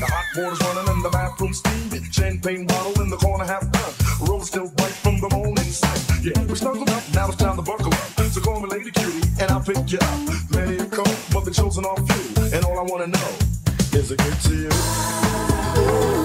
The hot water's running and the bathroom steaming. Champagne bottle in the corner half done. Rose still bright from the morning sun. Yeah, we snuggled up, now it's time to buckle up. So call me Lady Cutie and I'll pick you up. Many have come, but the chosen are few. And all I wanna know is it good to you? Ooh.